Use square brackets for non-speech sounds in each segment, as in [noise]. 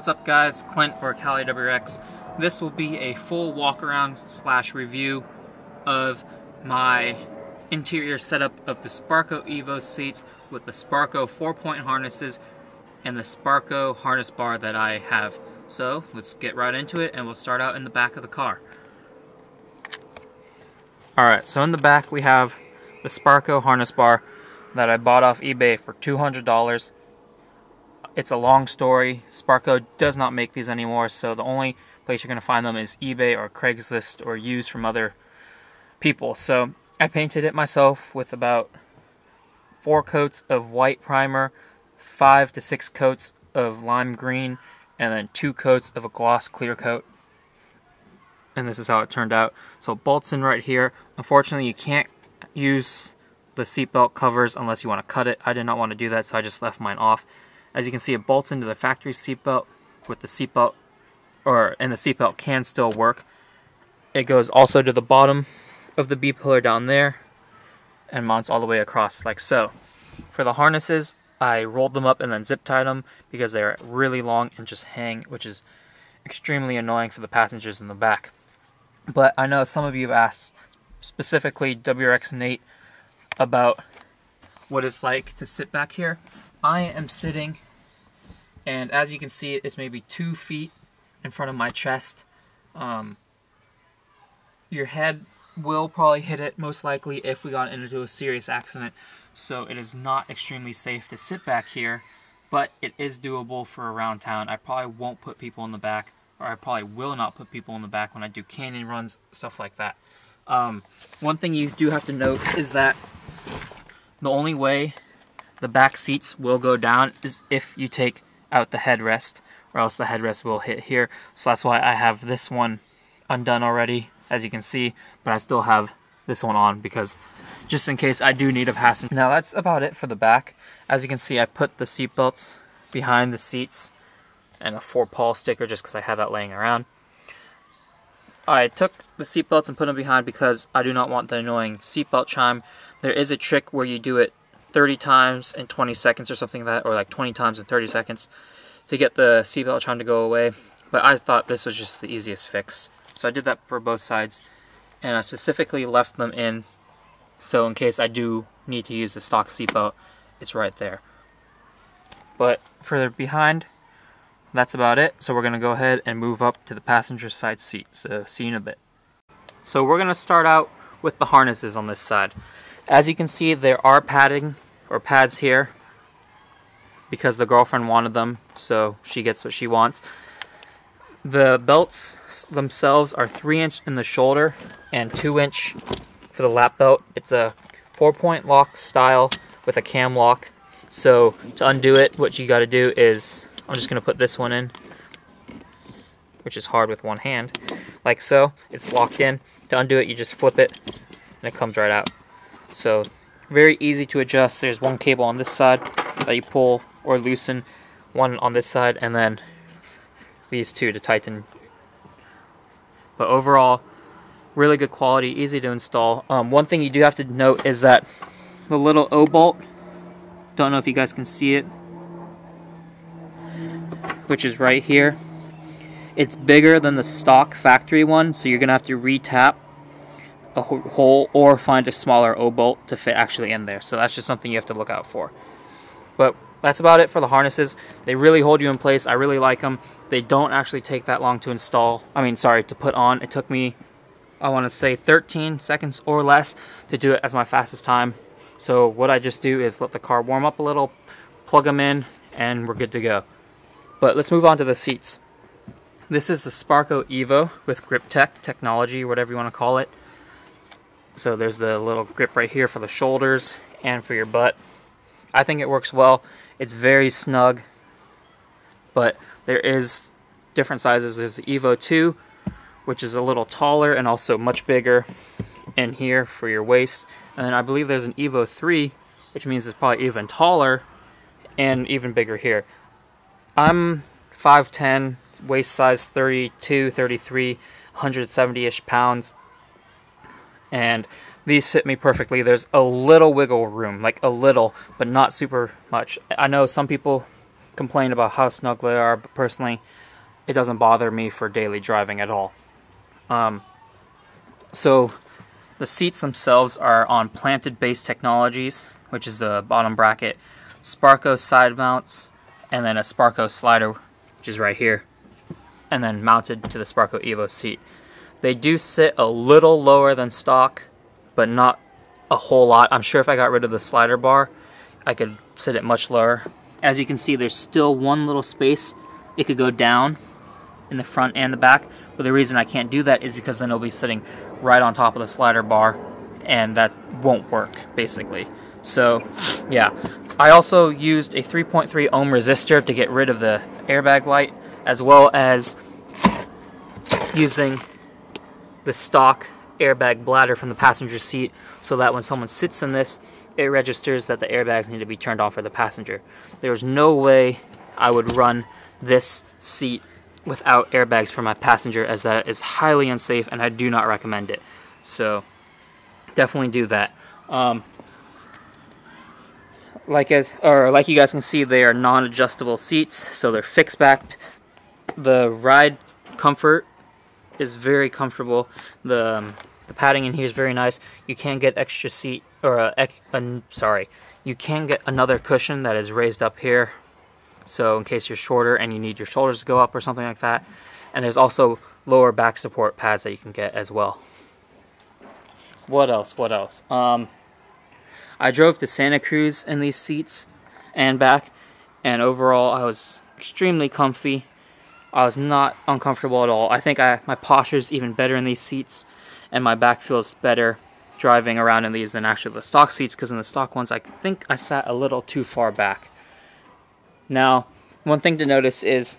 what's up guys? Clint or Cali WX. This will be a full walk around slash review of my interior setup of the Sparco Evo seats with the Sparco 4-point harnesses and the Sparco harness bar that I have. So let's get right into it and we'll start out in the back of the car. Alright, so in the back we have the Sparco harness bar that I bought off eBay for $200 it's a long story. Sparco does not make these anymore, so the only place you're going to find them is eBay or Craigslist or used from other people. So I painted it myself with about four coats of white primer, five to six coats of lime green, and then two coats of a gloss clear coat. And this is how it turned out. So bolts in right here. Unfortunately, you can't use the seatbelt covers unless you want to cut it. I did not want to do that, so I just left mine off. As you can see, it bolts into the factory seatbelt with the seatbelt, or and the seatbelt can still work. It goes also to the bottom of the B pillar down there and mounts all the way across like so. For the harnesses, I rolled them up and then zip tied them because they're really long and just hang, which is extremely annoying for the passengers in the back. But I know some of you have asked, specifically WRX Nate, about what it's like to sit back here. I am sitting, and as you can see, it's maybe two feet in front of my chest. Um, your head will probably hit it most likely if we got into a serious accident. So it is not extremely safe to sit back here, but it is doable for around town. I probably won't put people in the back, or I probably will not put people in the back when I do canyon runs, stuff like that. Um, one thing you do have to note is that the only way the back seats will go down is if you take out the headrest or else the headrest will hit here. So that's why I have this one undone already, as you can see, but I still have this one on because just in case I do need a passenger. Now that's about it for the back. As you can see, I put the seat belts behind the seats and a four pawl sticker just because I had that laying around. I took the seat belts and put them behind because I do not want the annoying seatbelt chime. There is a trick where you do it 30 times in 20 seconds or something like that, or like 20 times in 30 seconds to get the seatbelt chime to go away. But I thought this was just the easiest fix. So I did that for both sides, and I specifically left them in so in case I do need to use the stock seatbelt, it's right there. But further behind, that's about it. So we're to go ahead and move up to the passenger side seat. So see you in a bit. So we're to start out with the harnesses on this side. As you can see, there are padding or pads here because the girlfriend wanted them, so she gets what she wants. The belts themselves are 3 inch in the shoulder and 2 inch for the lap belt. It's a 4 point lock style with a cam lock. So to undo it, what you got to do is, I'm just to put this one in, which is hard with one hand, like so. It's locked in. To undo it, you just flip it and it comes right out. So very easy to adjust. There's one cable on this side that you pull or loosen, one on this side, and then these two to tighten. But overall, really good quality, easy to install. Um, one thing you do have to note is that the little O bolt, don't know if you guys can see it, which is right here. It's bigger than the stock factory one, so you're to have to re-tap a hole or find a smaller O-bolt to fit actually in there. So that's just something you have to look out for. But that's about it for the harnesses. They really hold you in place. I really like them. They don't actually take that long to install. I mean, sorry, to put on. It took me, I want to say 13 seconds or less to do it as my fastest time. So what I just do is let the car warm up a little, plug them in, and we're good to go. But let's move on to the seats. This is the Sparco Evo with Grip Tech technology, whatever you want to call it. So there's the little grip right here for the shoulders and for your butt. I think it works well. It's very snug, but there is different sizes. There's the Evo 2, which is a little taller and also much bigger in here for your waist. And then I believe there's an Evo 3, which means it's probably even taller and even bigger here. I'm 5'10", waist size 32, 33, 170-ish pounds and these fit me perfectly. There's a little wiggle room, like a little, but not super much. I know some people complain about how snug they are, but personally, it doesn't bother me for daily driving at all. Um, so, the seats themselves are on planted base technologies, which is the bottom bracket, Sparco side mounts, and then a Sparco slider, which is right here, and then mounted to the Sparco Evo seat. They do sit a little lower than stock, but not a whole lot. I'm sure if I got rid of the slider bar, I could sit it much lower. As you can see, there's still one little space. It could go down in the front and the back, but the reason I can't do that is because then it'll be sitting right on top of the slider bar, and that won't work, basically. So, yeah. I also used a 3.3 ohm resistor to get rid of the airbag light, as well as using the stock airbag bladder from the passenger seat so that when someone sits in this, it registers that the airbags need to be turned off for the passenger. There's no way I would run this seat without airbags for my passenger as that is highly unsafe and I do not recommend it. So definitely do that. Um, like as or like you guys can see they are non-adjustable seats so they're fixed back the ride comfort is very comfortable. The um, the padding in here is very nice. You can get extra seat or a, a, sorry. You can get another cushion that is raised up here. So in case you're shorter and you need your shoulders to go up or something like that. And there's also lower back support pads that you can get as well. What else? What else? Um, I drove to Santa Cruz in these seats and back, and overall I was extremely comfy. I was not uncomfortable at all. I think I, my posture is even better in these seats, and my back feels better driving around in these than actually the stock seats, because in the stock ones I think I sat a little too far back. Now, one thing to notice is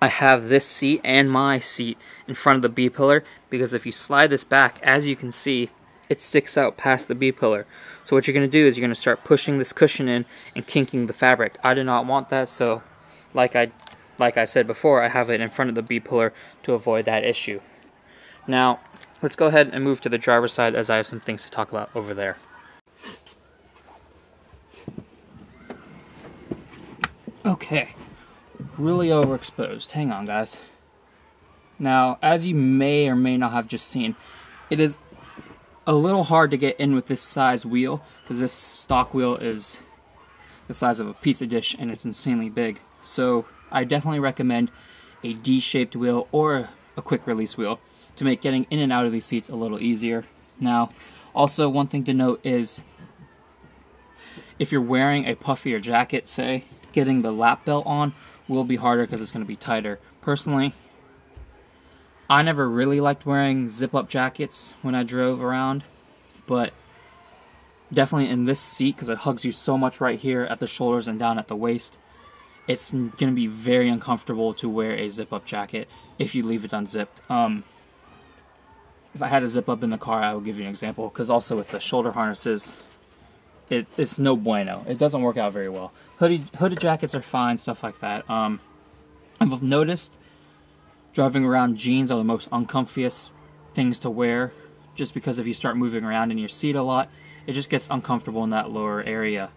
I have this seat and my seat in front of the B pillar, because if you slide this back, as you can see, it sticks out past the B pillar. So what you're going to do is you're going to start pushing this cushion in and kinking the fabric. I do not want that, so like I like I said before, I have it in front of the B pillar to avoid that issue. Now, let's go ahead and move to the driver's side as I have some things to talk about over there. Okay, really overexposed. Hang on, guys. Now, as you may or may not have just seen, it is a little hard to get in with this size wheel because this stock wheel is the size of a pizza dish and it's insanely big. So I definitely recommend a D-shaped wheel or a quick release wheel to make getting in and out of these seats a little easier. Now, also one thing to note is if you're wearing a puffier jacket, say, getting the lap belt on will be harder because it's going to be tighter. Personally, I never really liked wearing zip-up jackets when I drove around, but definitely in this seat because it hugs you so much right here at the shoulders and down at the waist. It's going to be very uncomfortable to wear a zip-up jacket if you leave it unzipped. Um, if I had a zip up in the car, I would give you an example because also with the shoulder harnesses, it, it's no bueno. It doesn't work out very well. Hoodie, hooded jackets are fine, stuff like that. Um, I've noticed driving around jeans are the most uncomfiest things to wear just because if you start moving around in your seat a lot it just gets uncomfortable in that lower area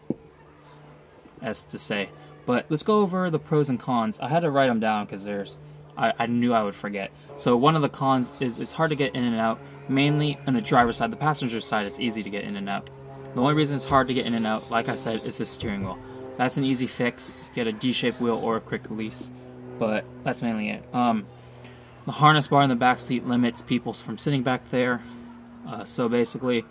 as to say but let's go over the pros and cons. I had to write them down because there's I, I knew I would forget. So one of the cons is it's hard to get in and out mainly on the driver's side. The passenger side it's easy to get in and out. The only reason it's hard to get in and out like I said is the steering wheel. That's an easy fix get a D-shaped wheel or a quick release but that's mainly it. Um, the harness bar in the back seat limits people from sitting back there. Uh, so basically,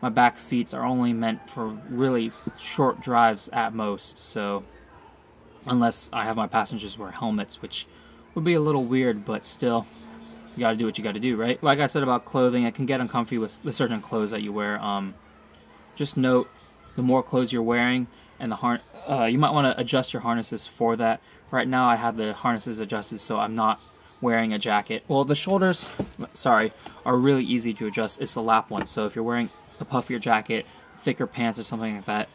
my back seats are only meant for really short drives at most. So unless I have my passengers wear helmets, which would be a little weird, but still, you gotta do what you gotta do, right? Like I said about clothing, it can get uncomfy with, with certain clothes that you wear. Um, just note, the more clothes you're wearing, and the harness, uh, you might want to adjust your harnesses for that. Right now, I have the harnesses adjusted, so I'm not wearing a jacket. Well, the shoulders, sorry, are really easy to adjust. It's the lap one, so if you're wearing a puffier jacket, thicker pants or something like that,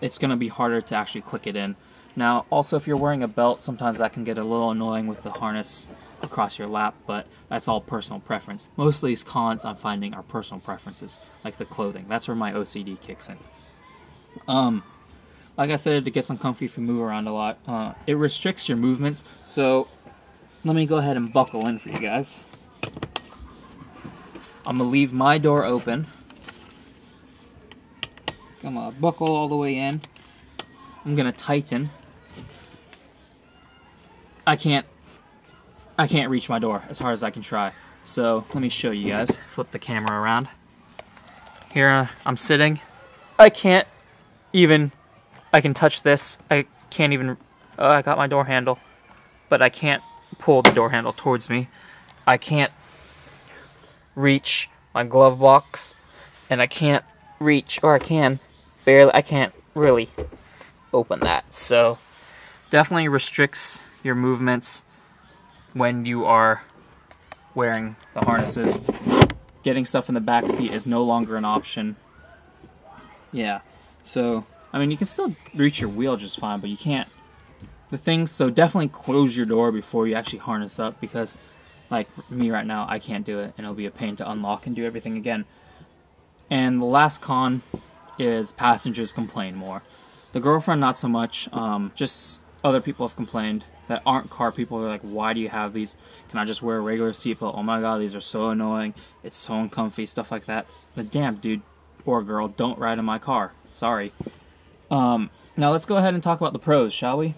it's going to be harder to actually click it in. Now, also if you're wearing a belt, sometimes that can get a little annoying with the harness across your lap, but that's all personal preference. Most of these cons I'm finding are personal preferences, like the clothing. That's where my OCD kicks in. Um, like I said, to get some uncomfy if you move around a lot. Uh, it restricts your movements, so let me go ahead and buckle in for you guys. I'm gonna leave my door open. I'm gonna buckle all the way in. I'm gonna tighten. I can't, I can't reach my door as hard as I can try. So let me show you guys. Flip the camera around. Here uh, I'm sitting. I can't even, I can touch this. I can't even, oh, I got my door handle, but I can't pull the door handle towards me. I can't reach my glove box, and I can't reach, or I can, barely, I can't really open that. So, definitely restricts your movements when you are wearing the harnesses. Getting stuff in the back seat is no longer an option. Yeah, so, I mean, you can still reach your wheel just fine, but you can't the things. So definitely close your door before you actually harness up because, like me right now, I can't do it, and it'll be a pain to unlock and do everything again. And the last con is passengers complain more. The girlfriend, not so much. Um, just other people have complained that aren't car people. They're like, why do you have these? Can I just wear a regular seatbelt? Oh my god, these are so annoying. It's so uncomfy, stuff like that. But damn, dude or girl, don't ride in my car. Sorry. Um, now let's go ahead and talk about the pros, shall we?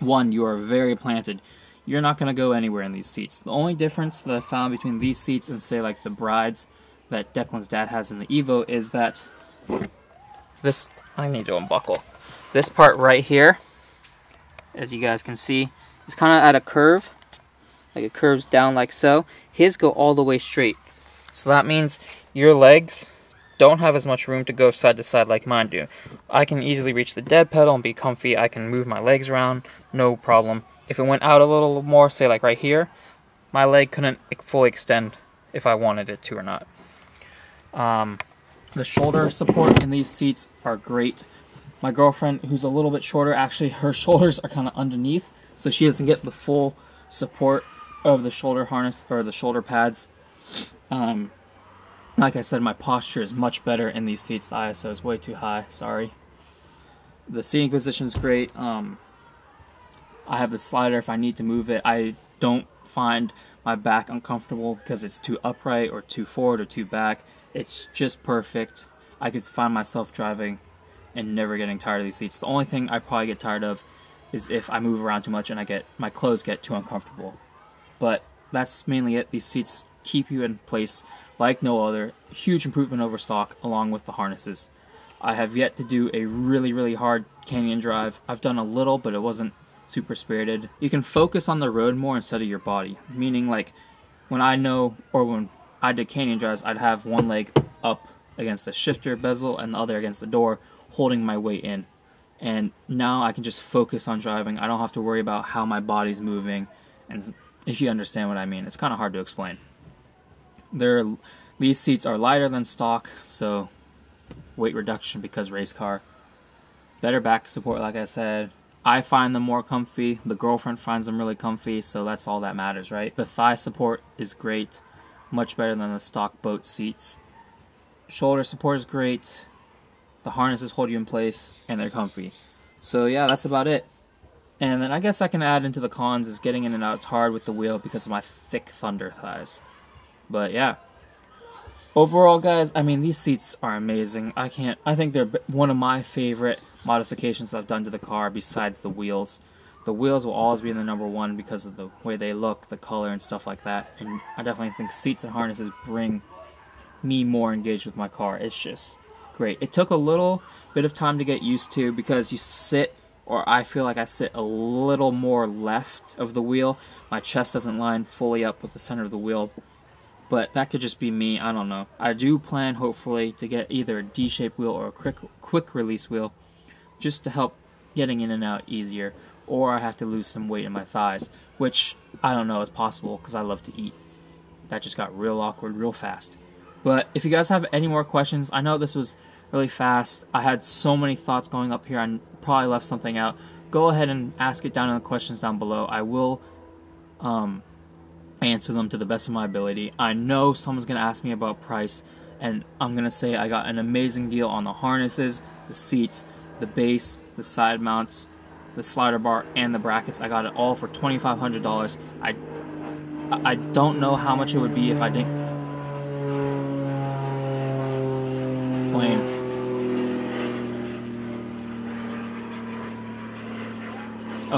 One, you are very planted. You're not going to go anywhere in these seats. The only difference that I found between these seats and, say, like the Brides that Declan's dad has in the Evo is that this, I need to unbuckle. This part right here, as you guys can see, It's kind of at a curve. Like it curves down like so. His go all the way straight. So that means your legs don't have as much room to go side to side like mine do. I can easily reach the dead pedal and be comfy. I can move my legs around, no problem. If it went out a little more, say like right here, my leg couldn't fully extend if I wanted it to or not. Um, the shoulder support in these seats are great. My girlfriend, who's a little bit shorter, actually her [laughs] shoulders are kind of underneath, so she doesn't get the full support of the shoulder harness or the shoulder pads. Um, like I said, my posture is much better in these seats. The ISO is way too high, sorry. The seating position is great. Um, I have the slider if I need to move it. I don't find my back uncomfortable because it's too upright or too forward or too back. It's just perfect. I could find myself driving and never getting tired of these seats. The only thing I probably get tired of is if I move around too much and I get my clothes get too uncomfortable. But that's mainly it. These seats keep you in place like no other. Huge improvement over stock along with the harnesses. I have yet to do a really, really hard canyon drive. I've done a little, but it wasn't super spirited. You can focus on the road more instead of your body. Meaning, like, when I know, or when I did canyon drives, I'd have one leg up against the shifter bezel and the other against the door, holding my weight in. And now I can just focus on driving. I don't have to worry about how my body's moving. And if you understand what I mean, it's kind of hard to explain. Their these seats are lighter than stock, so weight reduction because race car. Better back support, like I said. I find them more comfy. The girlfriend finds them really comfy, so that's all that matters, right? The thigh support is great, much better than the stock boat seats. Shoulder support is great. The harnesses hold you in place, and they're comfy. So yeah, that's about it. And then I guess I can add into the cons is getting in and out. It's hard with the wheel because of my thick Thunder thighs. But yeah. Overall, guys, I mean, these seats are amazing. I can't, I think they're one of my favorite modifications I've done to the car besides the wheels. The wheels will always be in the number one because of the way they look, the color, and stuff like that. And I definitely think seats and harnesses bring me more engaged with my car. It's just great. It took a little bit of time to get used to because you sit, or I feel like I sit a little more left of the wheel. My chest doesn't line fully up with the center of the wheel but that could just be me, I don't know. I do plan, hopefully, to get either a D-shaped wheel or a quick, quick release wheel, just to help getting in and out easier, or I have to lose some weight in my thighs, which I don't know is possible because I love to eat. That just got real awkward real fast. But if you guys have any more questions, I know this was really fast. I had so many thoughts going up here, I probably left something out. Go ahead and ask it down in the questions down below. I will um, answer them to the best of my ability. I know someone's going to ask me about price, and I'm going to say I got an amazing deal on the harnesses, the seats, the base, the side mounts, the slider bar, and the brackets. I got it all for $2,500. I I don't know how much it would be if I didn't plane.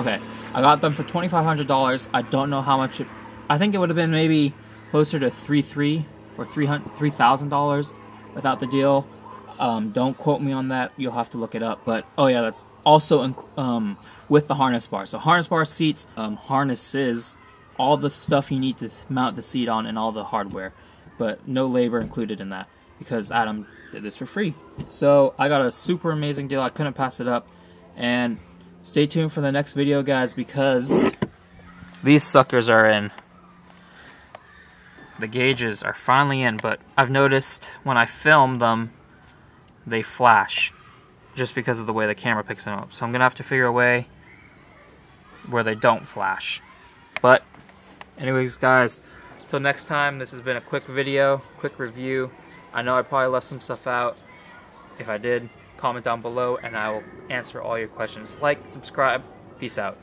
Okay, I got them for twenty five hundred dollars. I don't know how much it. I think it would have been maybe closer to three three or three hundred three thousand dollars without the deal. Um, don't quote me on that. You'll have to look it up. But oh yeah, that's also um, with the harness bar. So harness bar seats, um, harnesses, all the stuff you need to mount the seat on, and all the hardware. But no labor included in that because Adam did this for free. So I got a super amazing deal. I couldn't pass it up. And Stay tuned for the next video, guys, because these suckers are in. The gauges are finally in, but I've noticed when I film them, they flash just because of the way the camera picks them up. So I'm going to have to figure a way where they don't flash. But, anyways, guys, till next time, this has been a quick video, quick review. I know I probably left some stuff out. If I did, comment down below and I will answer all your questions. Like, subscribe, peace out.